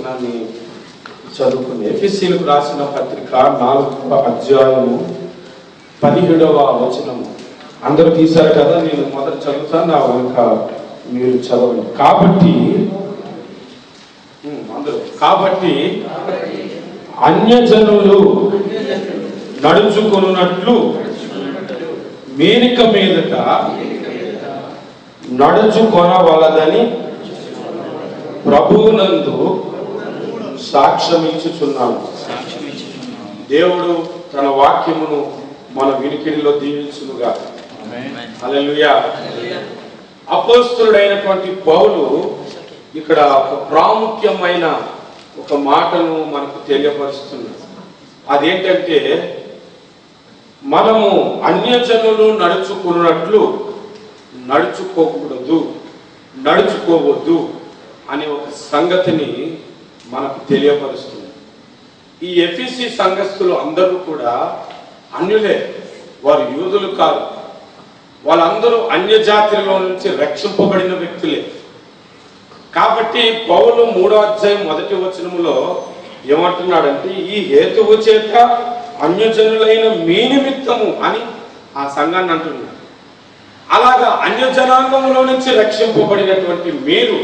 వచనాన్ని చదువుకుని ఎఫ్ఎస్సీలకు రాసిన పత్రిక నాలుగవ అధ్యాయము పదిహేడవ వచనము. అందరూ తీశారు కదా నేను మొదట చదువుతాను నా వెనుక మీరు చదవండి. కాబట్టి అందరూ. కాబట్టి అన్యజనులు నడుచుకున్నట్లు మేనిక మీదట నడుచుకొనవలదని ప్రభువునందు సాక్ష్యమిచ్చుచున్నాను దేవుడు తన వాక్యమును మన వినికిడిలో దీవించునుగా. హల్లెలూయా. అపోస్తుడైనటువంటి పౌలు ఇక్కడ ఒక ప్రాముఖ్యమైన ఒక మాటను మనకు తెలియపరుస్తున్నాడు. అదేంటంటే మనము అన్యజనులు నడుచుకున్నట్లు నడుచుకోకూడదు నడుచుకోవద్దు అనే ఒక సంగతిని మనకు తెలియపరుస్తుంది. ఈ ఎఫ్ఈసి సంఘస్థులు అందరూ కూడా అన్యులే వారు యూదులు కాదు వాళ్ళందరూ అన్య జాతిలో నుంచి రక్షింపబడిన వ్యక్తులే. కాబట్టి పౌలు మూడో అధ్యాయం మొదటి వచనంలో ఏమంటున్నాడంటే ఈ హేతువు చేత అన్యజనులైన మీ నిమిత్తము అని ఆ సంఘాన్ని అంటున్నాడు. అలాగా అన్యజనాంగంలో నుంచి రక్షింపబడినటువంటి మీరు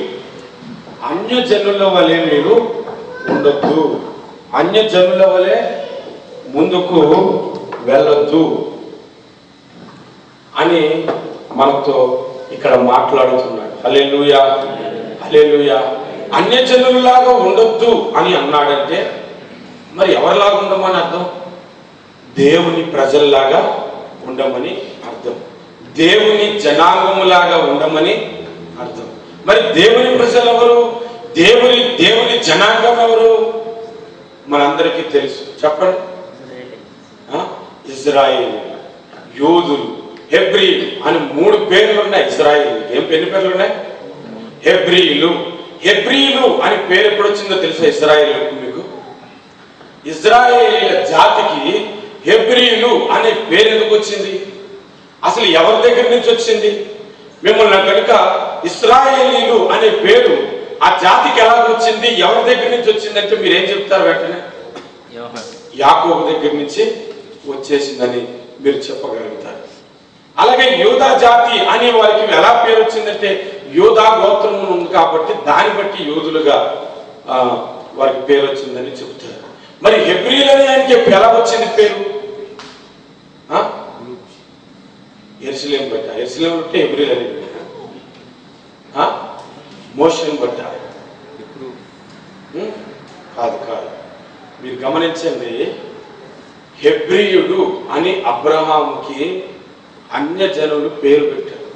అన్యజనుల వలె మీరు ఉండొద్దు. అన్యజనుల వలె ముందుకు వెళ్ళొద్దు అని మనతో ఇక్కడ మాట్లాడుతున్నాడు. హల్లెలూయా హల్లెలూయా. అన్యజనులాగా ఉండొద్దు అని అన్నాడంటే మరి ఎవరిలాగా ఉండమని అర్థం? దేవుని ప్రజల్లాగా ఉండమని అర్థం. దేవుని జనాంగములాగా ఉండమని అర్థం. మరి దేవుని ప్రజలు ఎవరు దేవుని దేవుని జనాంగం ఎవరు మనందరికీ తెలుసు. చెప్పండి. ఇజ్రాయిల్ యూదులు యోధులు అని మూడు పేర్లు ఉన్నాయి ఇజ్రాయిల్ ఏం ఎన్ని పేర్లు ఉన్నాయి హెబ్రియులు హెబ్రియులు అని పేరు ఎప్పుడు వచ్చిందో తెలుసా ఇజ్రాయిల్ మీకు? ఇజ్రాయేలీల జాతికి హెబ్రియులు అనే పేరు ఎందుకు వచ్చింది? అసలు ఎవరి దగ్గర నుంచి వచ్చింది? మిమ్మల్ని కనుక ఇస్రాయేలీలు అనే పేరు ఆ జాతికి ఎలా వచ్చింది? ఎవరి దగ్గర నుంచి వచ్చిందంటే మీరు ఏం చెప్తారు వెంటనే? యాకోబు దగ్గర నుంచి వచ్చేసిందని మీరు చెప్పగలుగుతారు. అలాగే యోధా జాతి అనే వారికి ఎలా పేరు వచ్చిందంటే యోధా గోత్రం ఉంది కాబట్టి దాన్ని బట్టి యోధులుగా ఆ, వారికి పేరు వచ్చిందని చెప్తారు మరి హెబ్రిల్ అనే ఆయనకి ఎలా వచ్చింది పేరు? ఎరుసలేం బట్ట. ఎరుసలేం అంటే హెబ్రిల్ అని? మోషన్ బట్ట ఉం? కాదు కాదు. మీరు గమనించండి హెబ్రియుడు అని అబ్రహాముకి అన్యజనులు పేరు పెట్టారు.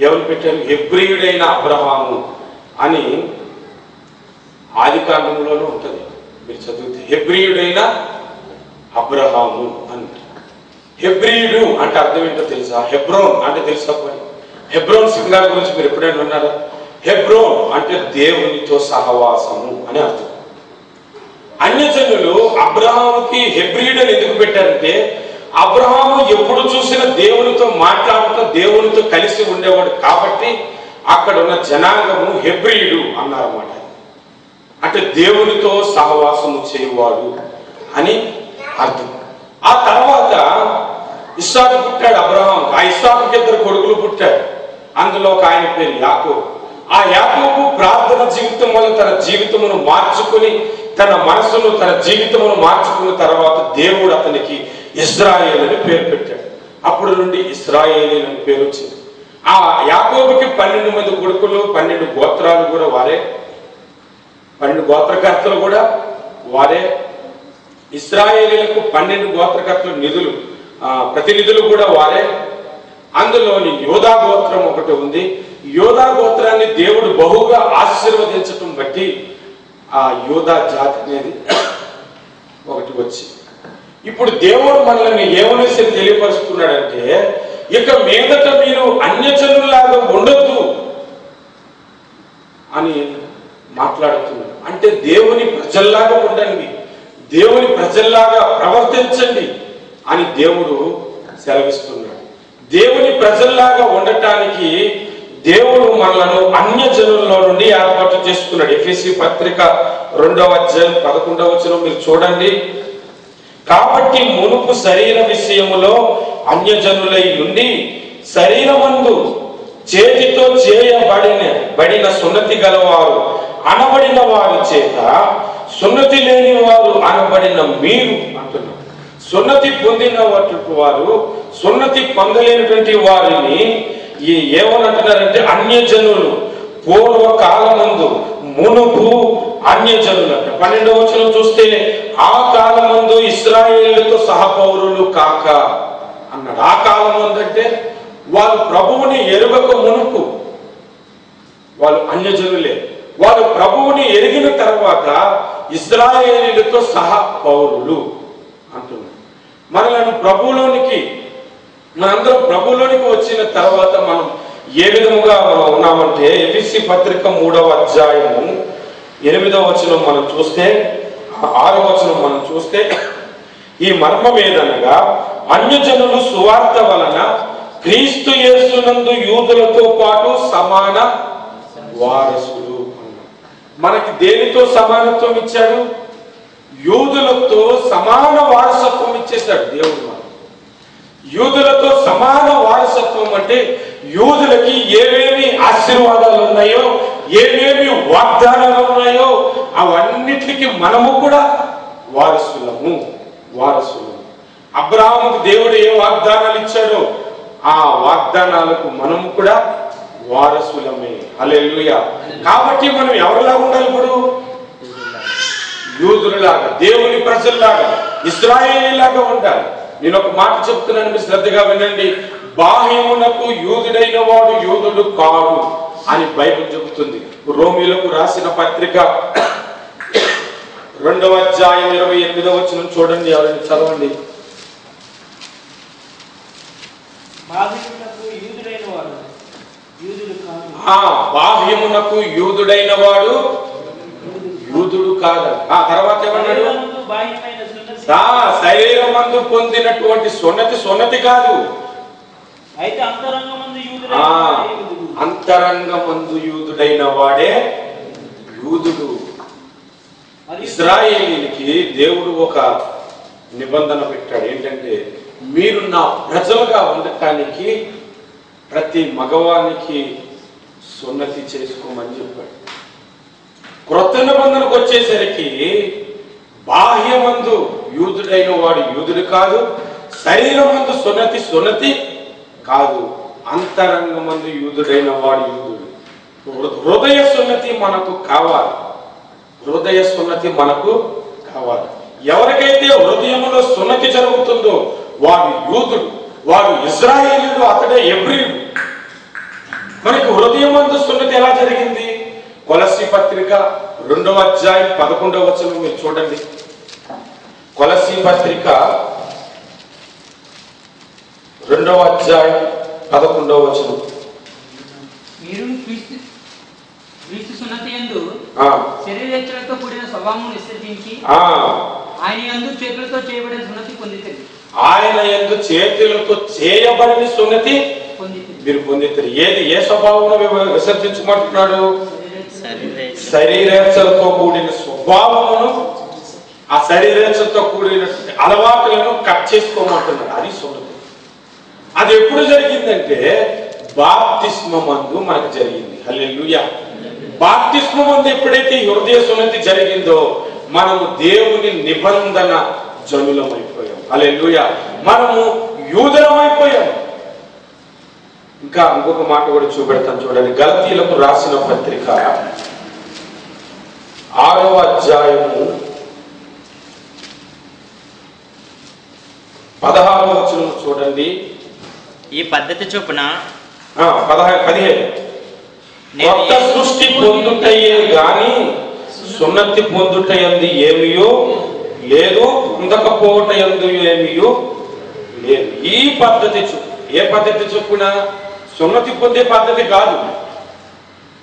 ఎవరు పెట్టారు? హెబ్రియుడైన అబ్రహాము అని ఆది కాండంలోనూ ఉంటుంది. మీరు చదివితే హెబ్రియుడైన అబ్రహాము అని. హెబ్రియుడు అంటే అర్థం ఏంటో తెలుసా? హెబ్రోన్ అంటే తెలుసా పోనీ? హెబ్రోన్ సింగార్ గురించి మీరు ఎప్పుడైనా విన్నారా? హెబ్రోన్ అంటే దేవునితో సహవాసము అని అర్థం. అన్యజనులు అబ్రహాముకి హెబ్రియుడని ఎందుకు పెట్టారంటే అబ్రహాము ఎప్పుడు చూసినా దేవునితో మాట్లాడుతూ దేవునితో కలిసి ఉండేవాడు కాబట్టి అక్కడ ఉన్న జనాంగము హెబ్రియుడు అన్నారన్నమాట. అంటే దేవునితో సహవాసము చేయవాడు అని అర్థం. ఆ తర్వాత ఇస్సాకు పుట్టాడు అబ్రహాం. ఆ ఇస్సాకు ఇద్దరు కొడుకులు పుట్టాడు అందులో ఒక ఆయన పేరు యాకోబు. ఆ యాకోబు ప్రార్థన జీవితం వల్ల తన జీవితమును మార్చుకుని తన మనసును తన జీవితమును మార్చుకున్న తర్వాత దేవుడు అతనికి ఇజ్రాయేల్ అని పేరు పెట్టాడు. అప్పుడు నుండి ఇస్రాయేల్ అని పేరు వచ్చింది. ఆ యాకోబుకి పన్నెండు మంది కొడుకులు పన్నెండు గోత్రాలు కూడా వారే. పన్నెండు గోత్రకర్తలు కూడా వారే. ఇస్రాయేలీలకు పన్నెండు గోత్రకర్తలు నిధులు ప్రతినిధులు కూడా వారే. అందులోని యోధా గోత్రం ఒకటి ఉంది. యోధా గోత్రాన్ని దేవుడు బహుగా ఆశీర్వదించటం బట్టి ఆ యోధా జాతి అనేది ఒకటి వచ్చి. ఇప్పుడు దేవుడు మనల్ని ఏమనేసి తెలియపరుస్తున్నాడంటే ఇక మీదట మీరు అన్యజనులాగా ఉండొద్దు అని మాట్లాడుతున్నాడు. అంటే దేవుని ప్రజల్లాగా ఉండండి. దేవుని ప్రజల్లాగా ప్రవర్తించండి అని దేవుడు సెలవిస్తున్నాడు. దేవుని ప్రజల్లాగా ఉండటానికి దేవుడు మనలను అన్య జనుల్లో నుండి ఏర్పాటు చేసుకున్నాడు. ఎఫ్ఎస్సి పత్రిక రెండవ అధ్యాయం పదకొండవ వచనం మీరు చూడండి. కాబట్టి మునుపు శరీర విషయములో అన్యజనులై ఉండి శరీరమందు చేతితో చేయబడిన బడిన సున్నతి గలవారు అనబడిన వారి చేత సున్నతి లేని వారు అనబడిన మీరు సున్నతి పొందిన వారు సున్నతి పొందలేనటువంటి వారిని ఈ ఏమనంటున్నారంటే అన్యజనులు. పూర్వ కాలమందు మునుపు అన్యజనులు అంట పన్నెండవ వచనం చూస్తే ఆ కాలమందు ఇస్రాయేళ్ళతో సహపౌరులు కాక అన్నాడు. ఆ కాలం అంటే వాళ్ళు ప్రభువుని ఎరుగక మునుపు వాళ్ళు అన్యజనులే. వాళ్ళు ప్రభువుని ఎరిగిన తర్వాత ఇస్రాయేలీలతో సహా పౌరులు అంటున్నారు. మనలను ప్రభువులోనికి మనందరం ప్రభువులోనికి వచ్చిన తర్వాత మనం ఏ విధముగా మనం ఉన్నామంటే ఎబిసి పత్రిక మూడవ అధ్యాయము ఎనిమిదవ వచనం మనం చూస్తే ఆరో వచనం మనం చూస్తే ఈ మర్మం ఏదనగా అన్యజనులు సువార్త వలన క్రీస్తు యేసునందు యూదులతో పాటు సమాన వారసులు మనకి దేనితో సమానత్వం ఇచ్చాడు? యూదులతో సమాన వారసత్వం ఇచ్చేశాడు దేవుడు యూదులతో సమాన వారసత్వం అంటే యూదులకి ఏమేమి ఆశీర్వాదాలు ఉన్నాయో ఏమేమి వాగ్దానాలు ఉన్నాయో అవన్నిటికి మనము కూడా వారసులము వారసులము అబ్రాహాముకు దేవుడు ఏ వాగ్దానాలు ఇచ్చాడో ఆ వాగ్దానాలకు మనము కూడా వారసులమే. హల్లెలూయా. కాబట్టి మనం ఎవరిలాగా ఉండాలి ఇప్పుడు? యూదులలాగా దేవుని ప్రజల్లాగా ఇస్రాయేలీలాగా ఉండాలి. నేను ఒక మాట చెప్తున్నాను మీరు శ్రద్ధగా వినండి. బాహ్యమునకు యూదుడైన వాడు యూదుడు కాడు అని బైబిల్ చెబుతుంది. రోమిలకు రాసిన పత్రిక రెండవ అధ్యాయం ఇరవై ఎనిమిదవ వచనం చూడండి ఎవరైనా చదవండి. బాధితులకు యూదుడైన వాడు యూదుడు కాదు. ఆ తర్వాత ఏమన్నాడు? శరీరమందు పొందినటువంటి సున్నతి సున్నతి కాదు. అయితే అంతరంగమందు యూదుడైన వాడే యూదుడు. అంతరంగమందు యూదుడైన వాడే యూదుడు. మరియు ఇస్రాయేలీకి దేవుడు ఒక నిబంధన పెట్టాడు. ఏంటంటే మీరు నా ప్రజలుగా ఉండటానికి ప్రతి మగవానికి సున్నతి చేసుకోమని చెప్పాడు. క్రొత్త నిబంధనకు వచ్చేసరికి బాహ్యమందు యూదుడైన వాడు యూదుడు కాదు శరీరమందు సున్నతి సున్నతి కాదు అంతరంగమందు యూదుడైన వాడు యూదుడు. హృ- హృదయ సున్నతి మనకు కావాలి. హృదయ సున్నతి మనకు కావాలి. ఎవరికైతే హృదయంలో సున్నతి జరుగుతుందో వాడు యూదుడు వాడు ఇజ్రాయేలుడు అతడే ఎబ్రియుడు మనకి హృదయమందు సున్నతి ఎలా జరిగింది? కొలసి పత్రిక రెండవ అధ్యాయం పదకొండవ వచనం మీరు చూడండి. కొలసి పత్రిక రెండవ అధ్యాయం పదకొండవ వచనం. మీరు క్రీస్తు సున్నతి శరీరేచ్ఛలతో కూడిన విసర్జించి ఆయన చేతులతో చేయబడిన సున్నతి పొందితే ఆయన ఎందు చేతులతో చేయబడిన సున్నతి పొందితే మీరు పొందితారు. ఏది? ఏ స్వభావం విసర్జించమంటున్నాడు శరీరేచ్ఛలతో కూడిన స్వభావమును ఆ శరీరేచ్ఛలతో కూడినటువంటి అలవాట్లను కట్ చేసుకోమంటున్నాడు అది సున్నతి అది ఎప్పుడు జరిగిందంటే బాప్తిస్మందు మనకు జరిగింది. హల్లెలూయా. బాప్తిస్మందు ఎప్పుడైతే హృదయ సున్నతి జరిగిందో మనము దేవుని నిబంధన జనులమైపోయాం. హల్లెలూయా. మనము యూదులమైపోయాం. ఇంకా ఇంకొక మాట కూడా చూపెడతాను చూడండి. గలతీలకు రాసిన పత్రిక ఆరవ అధ్యాయము పదహారవ వచనం చూడండి. ఈ పద్ధతి చొప్పున పదహారు పదిహేను. కొత్త సృష్టి పొందుటయే గాని సున్నతి పొందుట ఎందు ఏమియో లేదు పొందకపోవట ఎందు ఏమియో లేదు. ఈ పద్ధతి ఏ పద్ధతి చొప్పున? సున్నతి పొందే పద్ధతి కాదు.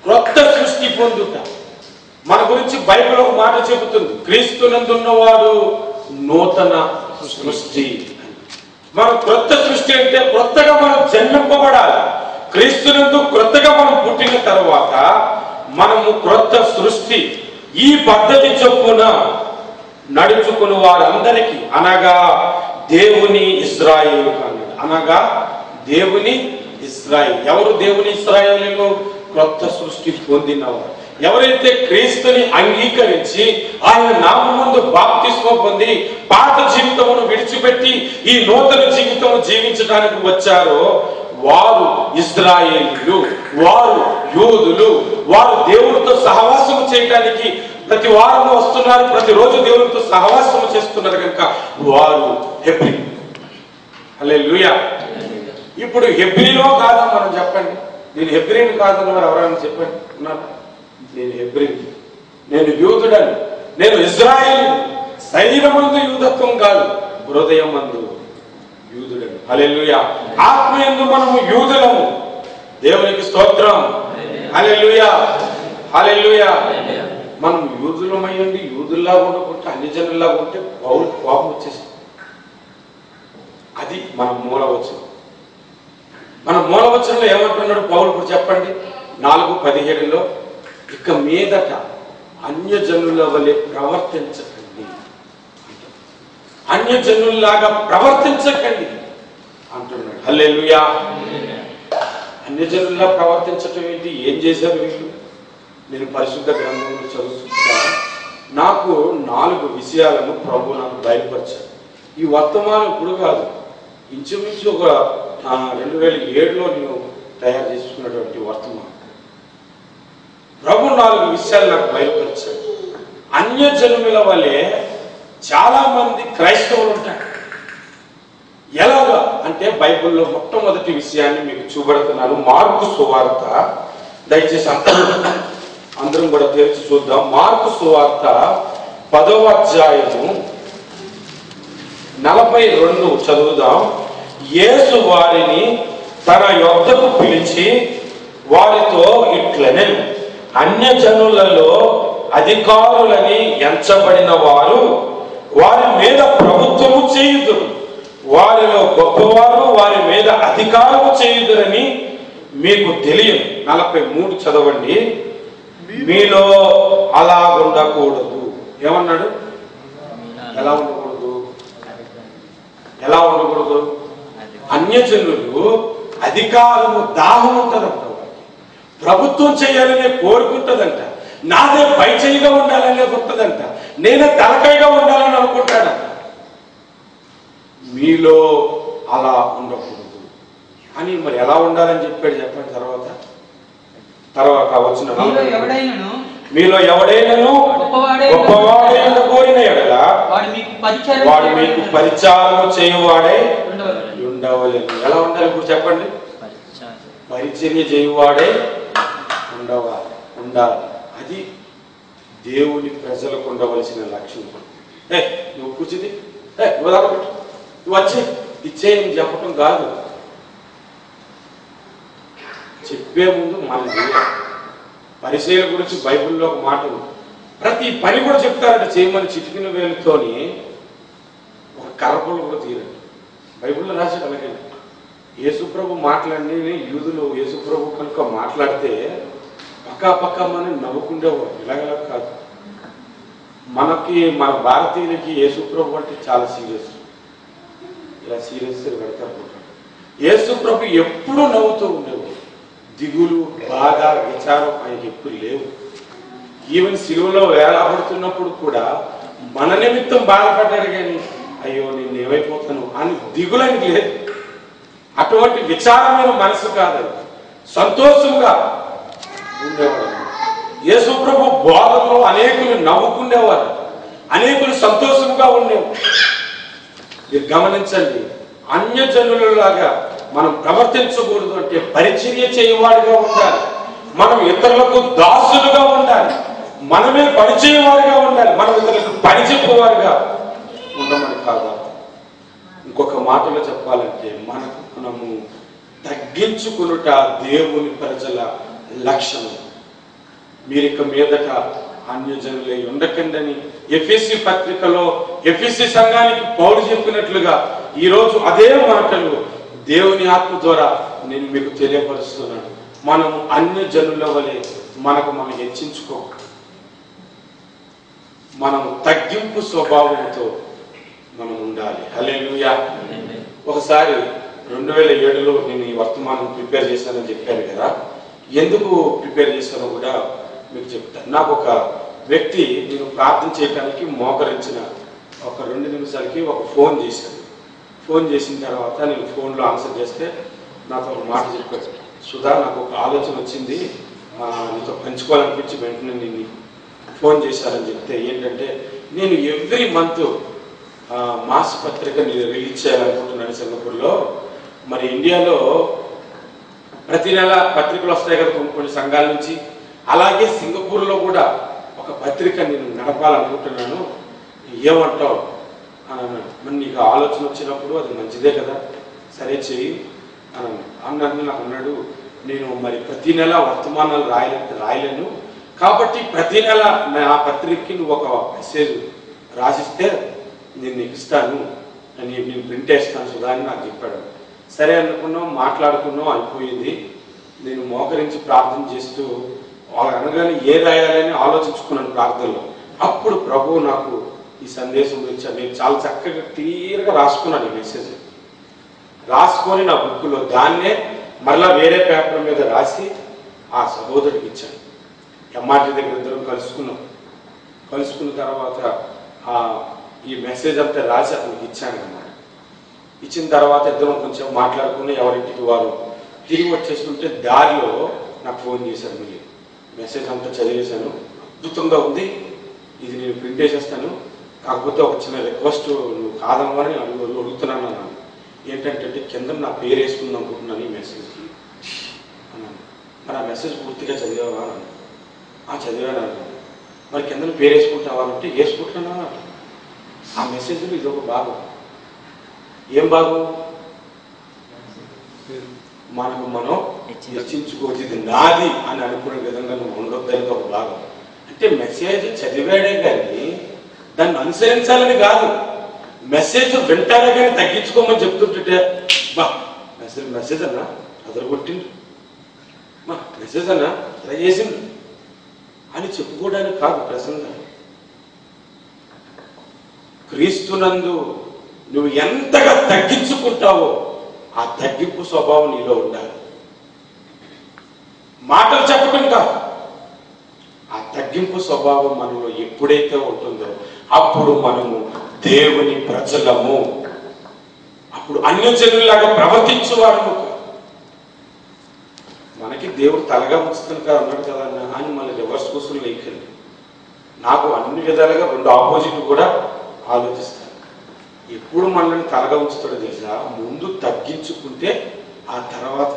క్రొత్త సృష్టి పొందుట. మన గురించి బైబిల్ ఒక మాట చెబుతుంది. క్రీస్తునందున్నవాడు నూతన సృష్టి. మన క్రొత్త సృష్టి అంటే క్రొత్తగా మనం జన్మింపబడాలి. క్రీస్తునందు క్రొత్తగా మనం పుట్టిన తర్వాత మనము క్రొత్త సృష్టి ఈ పద్ధతి చొప్పున నడుచుకుని వారందరికీ అనగా దేవుని ఇస్రాయేల్ అనగా దేవుని ఇస్రాయిల్. ఎవరు దేవుని ఇస్రాయేలీలో క్రొత్త సృష్టి పొందినవారు? ఎవరైతే క్రీస్తుని అంగీకరించి ఆయన నామందు బాప్తిస్మం పొంది పాత జీవితమును విడిచిపెట్టి ఈ నూతన జీవితము జీవించడానికి వచ్చారో వారు ఇజ్రాయేలీలు వారు యూదులు వారు దేవుడితో సహవాసం చేయడానికి ప్రతి వారం వస్తున్నారు ప్రతిరోజు దేవుడితో సహవాసం చేస్తున్నారు కనుక వారు హెబ్రి. అలే ఇప్పుడు హెబ్రిలో కాదని మనం చెప్పండి. నేను హెబ్రిని కాదని మరి ఎవరైనా చెప్పండి. ఉన్నారు. నేను హెబ్రిని నేను యూదుడని. నేను ఇజ్రాయేల్ శరీరమందు యూదత్వం కాదు హృదయం మందు యూదుడని. హల్లెలూయా. ఆత్మయందు మనము యూదులము. దేవునికి స్తోత్రం. హల్లెలూయా. హల్లెలూయా. మనం యూదులమయ్యండి యూదుల్లాగా ఉండకుంటే అన్ని జనుల్లాగా ఉంటే పౌరు కోపం వచ్చేసి అది మన మూలవచనం. మన మూలవచనంలో ఏమంటున్నాడు ఇప్పుడు చెప్పండి? నాలుగు పదిహేడులో ఇక మీదట అన్యజనుల వలె ప్రవర్తించకండి. అన్యజనుల్లాగా ప్రవర్తించకండి అంటున్నాడు. హల్లెలుయా. అన్యజనుల్లా ప్రవర్తించటం ఏంటి? ఏం చేశారు వీళ్ళు? నేను పరిశుద్ధ గ్రంథంలో చదువుతుంటా. నాకు నాలుగు విషయాలను ప్రభు నాకు బయలుపరిచాడు ఈ వర్తమానం ఇప్పుడు కాదు. ఇంచుమించు ఒక రెండు వేల ఏడులో నేను తయారు చేసుకున్నటువంటి వర్తమానం. ప్రభు నాలుగు విషయాలు నాకు బయలుపరిచాడు. అన్యజనుల వలె చాలా మంది క్రైస్తవులు ఉంటారు. ఎలాగా? అంటే బైబిల్లో మొట్టమొదటి విషయాన్ని మీకు చూపెడుతున్నాను. మార్కు సువార్త. దయచేసి అందరూ అందరం కూడా తెరిచి చూద్దాం. మార్కు సువార్త పదవ అధ్యాయము నలభై రెండు చదువుదాం. యేసు వారిని తన యొద్దకు పిలిచి వారితో ఇట్లనే అన్యజనులలో అధికారులని ఎంచబడిన వారు వారి మీద ప్రభుత్వము చేయుదురు. వారిలో గొప్పవారు వారి మీద అధికారము చేయుదురని మీకు తెలియదు. నలభై మూడు చదవండి. మీలో అలా ఉండకూడదు ఏమన్నాడు? ఎలా ఉండకూడదు? ఎలా ఉండకూడదు? అన్యజనులు అధికారము దాహం ఉంటారు ప్రభుత్వం చేయాలనే కోరుకుంటుందంట నాదే పై చేయిగా ఉండాలనే ఉంటుందంట. నేనే తలకాయగా ఉండాలని అనుకుంటాడంట మీలో అలా ఉండకూడదు. అని మరి ఎలా ఉండాలని చెప్పాడు చెప్పండి తర్వాత. తర్వాత వచ్చిన మీలో. ఎవడైనను గొప్పవాడైన కోరిన ఎడల వాడు మీకు పరిచారము చేయువాడే. ఉండవలేదు ఎలా ఉండాలి ఇప్పుడు చెప్పండి? పరిచర్య చేయువాడే ఉండవాలి ఉండాలి. అది దేవుని ప్రజలకు ఉండవలసిన లక్షణం. ఏ నువ్వు కూర్చుంది. ఏ నువ్వు దాకా నువ్వు వచ్చి ఇచ్చేయని చెప్పటం కాదు. చెప్పే ముందు మనం చేయాలి. గురించి బైబిల్లో ఒక మాట ప్రతి పని కూడా చెప్తారంట చేయమని చిటికిన వేలుతోని. ఒక కర్రపులు కూడా తీరండి బైబిల్లో రాశాడు అలాగే. యేసుప్రభు మాట్లాడి యూదులు. యేసుప్రభు కనుక మాట్లాడితే పక్కా మనం నవ్వుకుండేవాడు ఇలాగలా కాదు. మనకి మన భారతీయులకి యేసుప్రభు అంటే చాలా సీరియస్. ఇలా సీరియస్ పెడతారు యేసుప్రభు ఎప్పుడూ నవ్వుతూ ఉండేవాడు దిగులు బాధ విచారం ఆయనకి ఎప్పుడు లేవు. ఈవెన్ సిలువలో వేలాడుతున్నప్పుడు కూడా మన నిమిత్తం బాధపడ్డాడు కానీ అయ్యో నేను ఏమైపోతాను అని దిగులని లేదు. అటువంటి విచారమైన మనసు కాదు సంతోషంగా ఉండేవాడు. యేసు ప్రభు బోధనలో అనేకులు నవ్వుకునేవారు. అనేకులు సంతోషంగా ఉండేవారు. మీరు గమనించండి అన్యజనులలాగా మనం ప్రవర్తించకూడదు అంటే పరిచర్య చేయవాడిగా ఉండాలి. మనం ఇతరులకు దాసులుగా ఉండాలి. మనమే పనిచేయవారిగా ఉండాలి. మనం ఇతరులకు పని ఉండమని కాదా. ఇంకొక మాటలో చెప్పాలంటే మనకు మనము తగ్గించుకునుట దేవుని ప్రజల లక్షణం. మీరు ఇక మీదట అన్యజనులై ఉండకండని ఎఫ్ఎస్సి పత్రికలో ఎఫ్ఎస్సి సంఘానికి పౌరు చెప్పినట్లుగా ఈ రోజు అదే మాటలు దేవుని ఆత్మ ద్వారా నేను మీకు తెలియపరుస్తున్నాను. మనం అన్య జనుల వలె మనకు మనం హెచ్చించుకో మనం తగ్గింపు స్వభావంతో మనం ఉండాలి. హల్లెలూయా. ఒకసారి రెండు వేల ఏడులో నేను ఈ వర్తమానం ప్రిపేర్ చేశానని చెప్పాను కదా. ఎందుకు ప్రిపేర్ చేశానో కూడా మీకు చెప్తాను నాకు ఒక వ్యక్తి నేను ప్రార్థన చేయడానికి మోకరించిన ఒక రెండు నిమిషాలకి ఒక ఫోన్ చేశాను ఫోన్ చేసిన తర్వాత నేను ఫోన్లో ఆన్సర్ చేస్తే నాతో ఒక మాట చెప్పాడు. సుధా నాకు ఒక ఆలోచన వచ్చింది. నీతో పంచుకోవాలనిపించి వెంటనే నేను ఫోన్ చేశానని చెప్తే ఏంటంటే నేను ఎవ్రీ మంత్ మాస్ పత్రిక నేను రిలీజ్ చేయాలనుకుంటున్నాను సింగపూర్లో మరి ఇండియాలో ప్రతి నెల పత్రికలు వస్తాయి కదా కొన్ని కొన్ని సంఘాల నుంచి. అలాగే సింగపూర్లో కూడా ఒక పత్రిక నేను నడపాలనుకుంటున్నాను. ఏమంటావు? అని మరి నీకు ఆలోచన వచ్చినప్పుడు అది మంచిదే కదా. సరే చెయ్యి. అని అన్నాడు. నాకు అన్నాడు నేను మరి ప్రతి నెల వర్తమానాలు రాయలే రాయలేను. కాబట్టి ప్రతి నెల నా పత్రికకి నువ్వు ఒక మెసేజ్ రాసిస్తే నేను నీకు ఇస్తాను. అని నేను ప్రింట్ వేస్తాను. సుధా అని నాకు చెప్పాడు. సరే అనుకున్నాం మాట్లాడుకున్నాం అయిపోయింది. నేను మోకరించి ప్రార్థన చేస్తూ వాళ్ళు అనగానే ఏ రాయాలని ఆలోచించుకున్నాను ప్రార్థనలో. అప్పుడు ప్రభువు నాకు ఈ సందేశం గురించి నేను చాలా చక్కగా క్లియర్గా రాసుకున్నాను ఈ మెసేజ్ రాసుకొని నా బుక్లో దాన్నే మరలా వేరే పేపర్ మీద రాసి ఆ సహోదరుడికి ఇచ్చాను. ఎంఆర్టీ దగ్గర ఇద్దరం కలుసుకున్నాం. కలుసుకున్న తర్వాత ఈ మెసేజ్ అంతా రాసి అతనికి ఇచ్చాను అన్నమాట. ఇచ్చిన తర్వాత ఇద్దరం కొంచెం మాట్లాడుకుని ఎవరింటికి వారు తిరిగి వచ్చేస్తుంటే దారిలో నాకు ఫోన్ చేశారు మళ్ళీ. మెసేజ్ అంతా చదివేశాను. అద్భుతంగా ఉంది. ఇది నేను ప్రింట్ చేసేస్తాను. కాకపోతే ఒక చిన్న రిక్వెస్ట్ నువ్వు కాదమ్మని అడుగు అడుగుతున్నాను అన్నాను. ఏంటంటే కింద నా పేరు వేసుకుందాం అనుకుంటున్నాను ఈ మెసేజ్కి. అన్నాను. మరి ఆ మెసేజ్ పూర్తిగా చదివావా? అన్నాను ఆ చదివాను అన్నాను. మరి కింద పేరు వేసుకుంటావా అంటే వేసుకుంటున్నా ఆ మెసేజ్లో ఇది ఒక భాగం. ఏం భాగం మనకు మనం హెచ్చించుకోవచ్చు నాది అని అనుకునే విధంగా నువ్వు ఉండొద్దని ఒక భాగం. అంటే మెసేజ్ చదివాడే కానీ దాన్ని అనుసరించాలని కాదు. మెసేజ్ వింటారే కానీ తగ్గించుకోమని చెప్తుంటే బా మెసేజ్ మెసేజ్ అన్నా అదరు కొట్టిండు మా మెసేజ్ అన్నా ఇలా చేసిండు. అని చెప్పుకోవడానికి కాదు ప్రసంగం. క్రీస్తునందు నువ్వు ఎంతగా తగ్గించుకుంటావో ఆ తగ్గింపు స్వభావం నీలో ఉండాలి. మాటలు చెప్పడం కాదు. ఆ తగ్గింపు స్వభావం మనలో ఎప్పుడైతే ఉంటుందో అప్పుడు మనము దేవుని ప్రజలము అప్పుడు అన్యజనులాగా ప్రవర్తించు వారము మనకి దేవుడు తలగా ఉంచుతాను కదా అన్నాడు కదా అన్న అని మళ్ళీ రివర్స్ కూర్చుని లేకండి. నాకు అన్ని విధాలుగా రెండు ఆపోజిట్ కూడా ఆలోచిస్తాను ఎప్పుడు మనల్ని తలగా ఉంచుతాడో తెలుసా? ముందు తగ్గించుకుంటే ఆ తర్వాత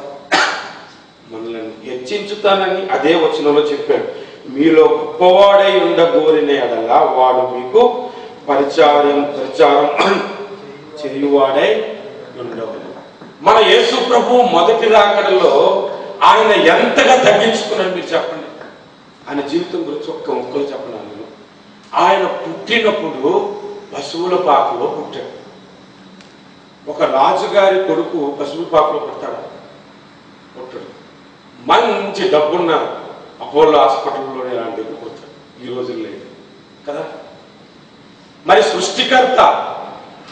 మనల్ని హెచ్చించుతానని అదే వచనంలో చెప్పాడు. మీలో గొప్పవాడై ఉండగోరిన ఎడలా వాడు మీకు పరిచారం ప్రచారం చేయువాడై ఉండవను మన యేసు ప్రభు మొదటి రాకడలో ఆయన ఎంతగా తగ్గించుకున్నాడు మీరు చెప్పండి. ఆయన జీవితం గురించి ఒక్క ముక్కలు చెప్పండి ఆయన పుట్టినప్పుడు పశువుల పాకలో పుట్టాడు. ఒక రాజుగారి కొడుకు పశువుల పాకలో పుడతాడా. పుట్టడు. మంచి డబ్బున్న అపోలో హాస్పిటల్లోనే ఇలాంటి దగ్గర ఈ రోజుల్లో లేదు కదా? మరి సృష్టికర్త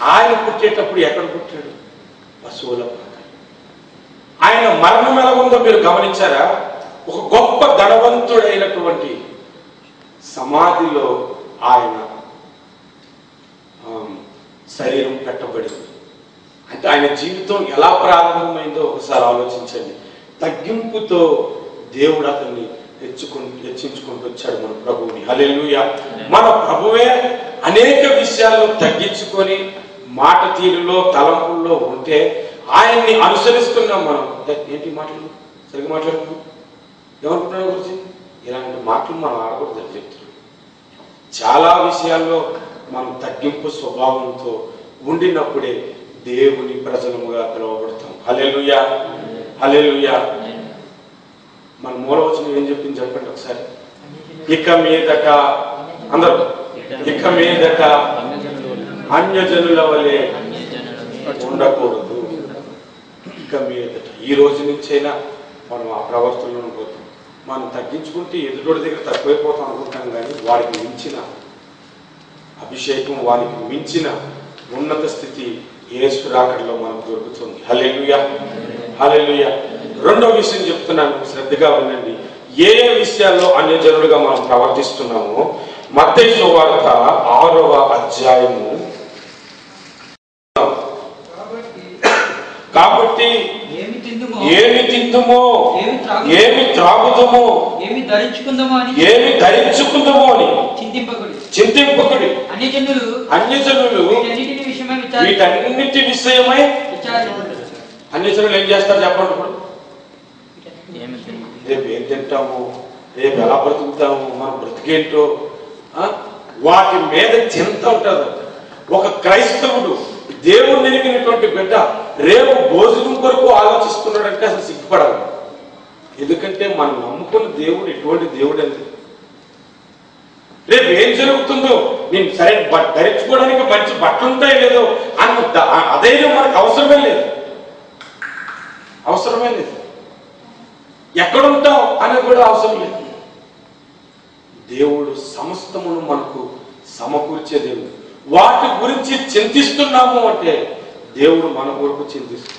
ఆయన పుట్టేటప్పుడు ఎక్కడ పుట్టాడు? పశువుల పాక ఆయన మరణం ఎలా ఉందో మీరు గమనించారా? ఒక గొప్ప ధనవంతుడైనటువంటి సమాధిలో ఆయన శరీరం పెట్టబడింది అంటే ఆయన జీవితం ఎలా ప్రారంభమైందో ఒకసారి ఆలోచించండి. తగ్గింపుతో దేవుడు అతన్ని హెచ్చుకుంటూ హెచ్చించుకుంటూ వచ్చాడు మన ప్రభువుని. హలెలుయ మన ప్రభువే అనేక విషయాల్లో తగ్గించుకొని మాట తీరులో తలంపుల్లో ఉంటే ఆయన్ని అనుసరిస్తున్నాం మనం. ఏంటి మాటలు? సరిగ్గా మాట్లాడుతున్నాం ఏమనుకుంటున్నాడు గురించి ఇలాంటి మాటలు మనం ఆడకూడదు చెప్తున్నాం. చాలా విషయాల్లో మనం తగ్గింపు స్వభావంతో ఉండినప్పుడే దేవుని ప్రజలముగా పిలువబడతాం. హల్లెలూయా. హల్లెలూయా. మన మూలవచనం ఏం చెప్పింది చెప్పండి ఒకసారి. ఇక మీదట అందరూ ఇక మీదట అన్యజనుల వలె ఉండకూడదు. ఇక మీదట ఈ రోజు నుంచైనా మనం ఆ ప్రవర్తనలో పోతాం. మనం తగ్గించుకుంటే ఎదుటి దగ్గర తక్కువైపోతాం అనుకుంటాం కానీ వాడికి మించిన అభిషేకం వారికి మించిన ఉన్నత స్థితి యేసు రాకడలో మనకు దొరుకుతుంది. హల్లెలూయా. హల్లెలూయా. రెండో విషయం చెప్తున్నాను. శ్రద్ధగా వినండి ఏ ఏ విషయాల్లో అన్యజనులుగా మనం ప్రవర్తిస్తున్నామో మత్తయి వార్త ఆరవ అధ్యాయము. కాబట్టి ఏమి తిందుమో? ఏమి తిందుమో? ఏమి త్రాగుదమో? ధరించుకుందామో అని? ఏమి ధరించుకుందామో అని? చింతింపకుడి చింతింపకుడి. అన్ని జనులు విషయమై విచారి వీటన్నిటి విషయమై విచారించు. అన్యజనులు ఏం చేస్తారు చెప్పండి ఇప్పుడు. రేపు ఏం తింటాము? రేపు ఎలా బ్రతుకుతాము? మన బ్రతికేంటో? వాటి మీద చింత ఉంటుంది. ఒక క్రైస్తవుడు దేవుడు ఎరిగినటువంటి బిడ్డ రేపు భోజనం కొరకు ఆలోచిస్తున్నాడంటే అసలు సిగ్గుపడాలి ఎందుకంటే మనం నమ్ముకున్న దేవుడు ఎటువంటి దేవుడు అంతే. రేపు ఏం జరుగుతుందో నేను సరే ధరించుకోవడానికి మంచి బట్టలు ఉంటాయి లేదో అన్న ద- అధైర్యం మనకు అవసరమే లేదు. అవసరమే లేదు. ఎక్కడుంటావు అనేది కూడా అవసరం లేదు. దేవుడు సమస్తమును మనకు సమకూర్చే దేవుడు. వాటి గురించి చింతిస్తున్నాము అంటే దేవుడు మన కొరకు చింతిస్తుంది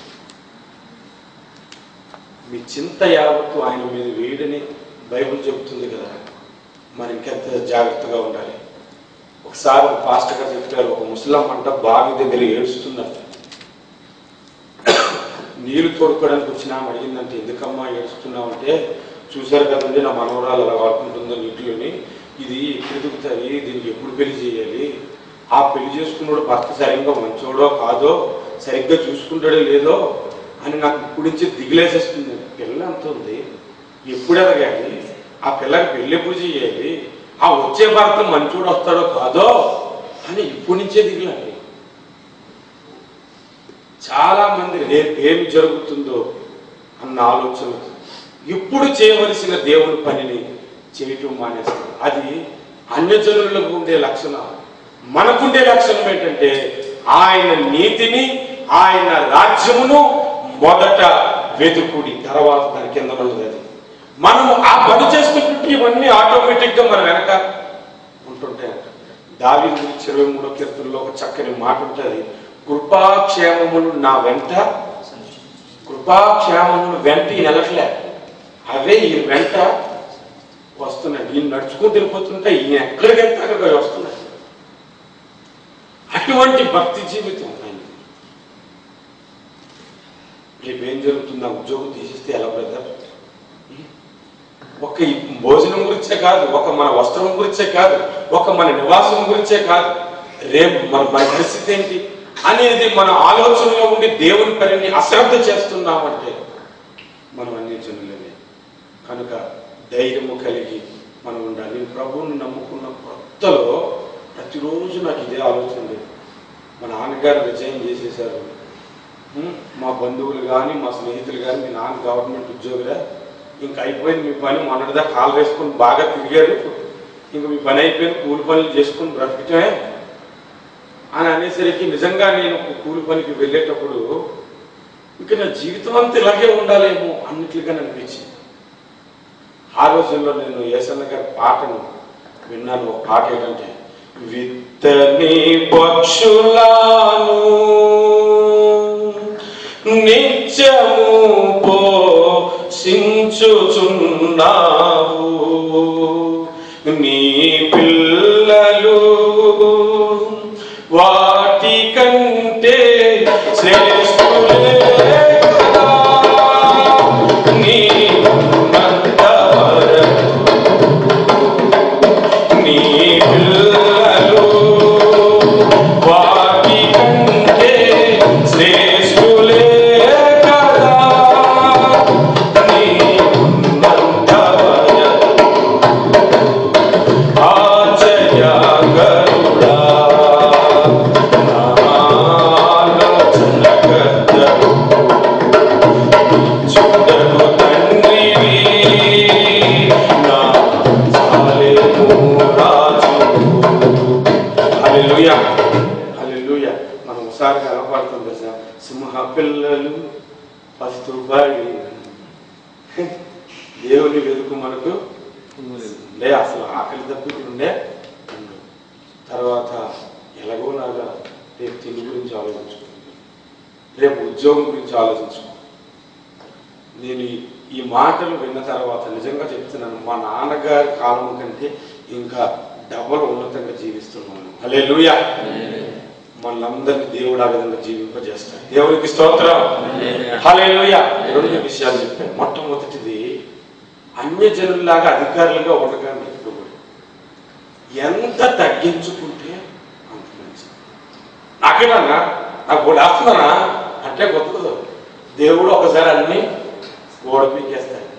మీ చింత యావత్తు ఆయన మీద వేయడని బైబిల్ చెబుతుంది కదా. మరి ఇంకెంత జాగ్రత్తగా ఉండాలి. ఒకసారి ఒక పాస్టర్ గారు చెప్పారు ఒక ముస్లాం అంట బావి దగ్గర ఏడుస్తుందంట. నీళ్ళు తోడుకోవడానికి వచ్చిన ఆమె అడిగిందంటే ఎందుకమ్మా ఏడుస్తున్నావు? అంటే చూశారు కదండి నా మనవరాలు అలా వాడుకుంటుందో నీటిలోని. ఇది ఎప్పుడు దిగుతాయి దీనికి ఎప్పుడు పెళ్ళి చేయాలి? ఆ పెళ్ళి చేసుకున్నాడు భర్త సరిగ్గా మంచోడో కాదో సరిగ్గా చూసుకుంటాడో లేదో అని నాకు ఇప్పుడు నుంచి దిగిలేసేస్తుంది. పిల్ల అంత ఉంది. ఎప్పుడు ఎదగాలి? ఆ పిల్లకి పెళ్ళి ఎప్పుడు చేయాలి. ఆ వచ్చే భర్త మంచోడు వస్తాడో కాదో అని ఇప్పటి నుంచే దిగులండి. చాలా మంది రేపు ఏమి జరుగుతుందో అన్న ఆలోచన ఇప్పుడు చేయవలసిన దేవుని పనిని చేయటం మానేస్తారు. అది అన్యజనులకు ఉండే లక్షణం మనకుండే లక్షణం ఏంటంటే ఆయన నీతిని ఆయన రాజ్యమును మొదట వెతుకుడి. తర్వాత దాని కింద మనం ఆ పని చేసుకుంటుంటే ఇవన్నీ ఆటోమేటిక్గా మన వెనక ఉంటుంటాయంట దావి గురించి ఇరవై మూడో కీర్తనలో ఒక చక్కని మాట ఉంటుంది. కృపాక్షేమములు నా వెంట కృపాక్షేమములు వెంట వెళ్ళట్లే అవే ఈ వెంట వస్తున్నాయి. ఈయన నడుచుకుంటూ వెళ్ళిపోతుంటే ఈయన ఎక్కడికి వెళ్తే అక్కడికి వస్తున్నాయి. అటువంటి భక్తి జీవితం ఆయనది. రేపు ఏం జరుగుతుంది ఆ ఉద్యోగం తీసేస్తే ఎలా బ్రదర్ ఒక భోజనం గురించే కాదు ఒక మన వస్త్రం గురించే కాదు ఒక మన నివాసం గురించే కాదు. రేపు మన మన పరిస్థితి ఏంటి అనేది మన ఆలోచనలో ఉండి దేవుని పనిని అశ్రద్ధ చేస్తున్నామంటే మనం అన్ని జనులమే. కనుక ధైర్యము కలిగి మనం ఉండాలి. నేను ప్రభువుని నమ్ముకున్న కొత్తలో ప్రతిరోజు నాకు ఇదే ఆలోచన లేదు మా నాన్నగారు రిజైన్ చేసేసారు మా బంధువులు కానీ మా స్నేహితులు కానీ మీ నాన్న గవర్నమెంట్ ఉద్యోగులే. ఇంక అయిపోయింది మీ పని మొన్నటిదా కాలు వేసుకొని బాగా తిరిగారు. ఇంక మీ పని అయిపోయింది కూలి పనులు చేసుకొని బ్రతికటమే అని అనేసరికి నిజంగా నేను కూలి పనికి వెళ్ళేటప్పుడు ఇక నా జీవితం అంతా ఇలాగే ఉండాలేమో అన్నిట్లుగా అనిపించింది. ఆ రోజుల్లో నేను ఏసన్న గారి పాటను విన్నాను. ఒక పాట ఏంటంటే విత్తని పక్షులాను నిత్యము పోషించుచున్నావు అన్యజనుల్లాగా అధికారులుగా ఉండగానే ఎప్పుడు కూడా. ఎంత తగ్గించుకుంటే అంత మంచిది. నాకేనన్నా నాకు గోడ వేస్తున్నానా అంటే కుదరదు దేవుడు ఒకసారి అన్ని గోడ పీకేస్తాడు.